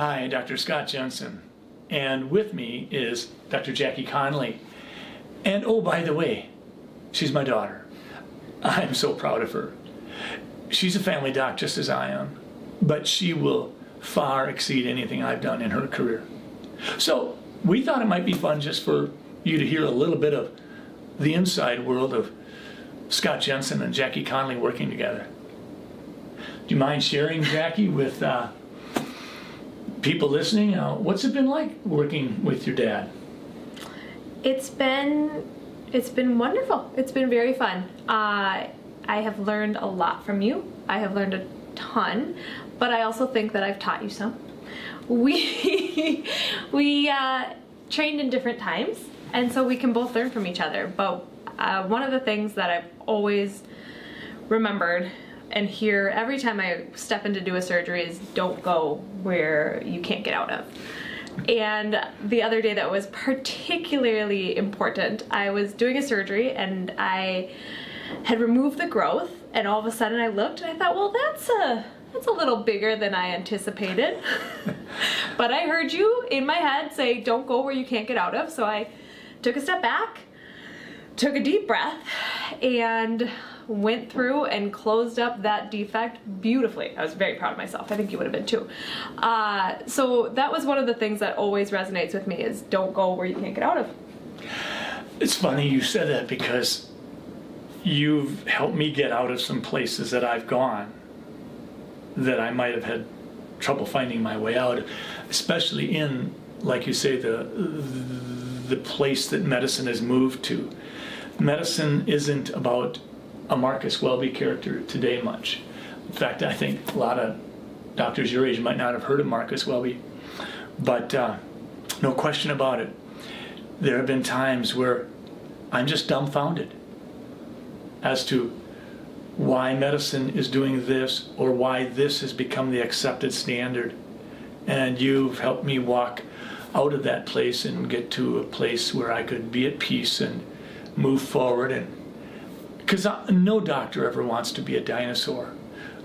Hi, Dr. Scott Jensen. And with me is Dr. Jackie Conley. And oh, by the way, she's my daughter. I'm so proud of her. She's a family doc just as I am, but she will far exceed anything I've done in her career. So we thought it might be fun just for you to hear a little bit of the inside world of Scott Jensen and Jackie Conley working together. Do you mind sharing, Jackie, with uh, people listening? Uh, what's it been like working with your dad? It's been it's been wonderful. It's been very fun. Uh, I have learned a lot from you. I have learned a ton, but I also think that I've taught you some. We we uh, trained in different times, and so we can both learn from each other. But uh, one of the things that I've always remembered and hear every time I step in to do a surgery is don't go where you can't get out of. And the other day that was particularly important, I was doing a surgery and I had removed the growth and all of a sudden I looked and I thought, well, that's a that's a little bigger than I anticipated. but I heard you in my head say, don't go where you can't get out of. So I took a step back, took a deep breath, and went through and closed up that defect beautifully. I was very proud of myself. I think you would have been too. Uh, so that was one of the things that always resonates with me is don't go where you can't get out of. It's funny you said that because you've helped me get out of some places that I've gone that I might have had trouble finding my way out, especially in, like you say, the the place that medicine has moved to. Medicine isn't about a Marcus Welby character today much. In fact, I think a lot of doctors your age might not have heard of Marcus Welby, but uh, no question about it. There have been times where I'm just dumbfounded as to why medicine is doing this or why this has become the accepted standard. And you've helped me walk out of that place and get to a place where I could be at peace and move forward. And because uh, no doctor ever wants to be a dinosaur.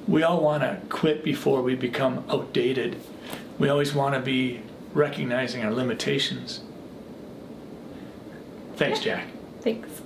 We all want to quit before we become outdated. We always want to be recognizing our limitations. Thanks, Jack. Thanks.